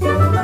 Bye.